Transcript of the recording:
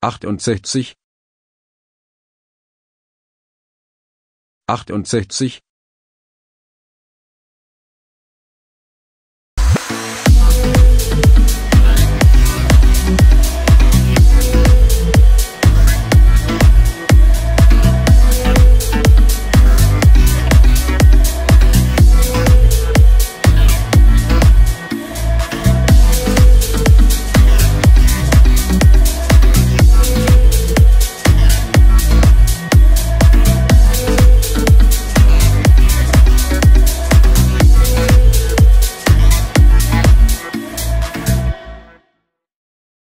achtundsechzig achtundsechzig